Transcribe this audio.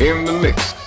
in the mix.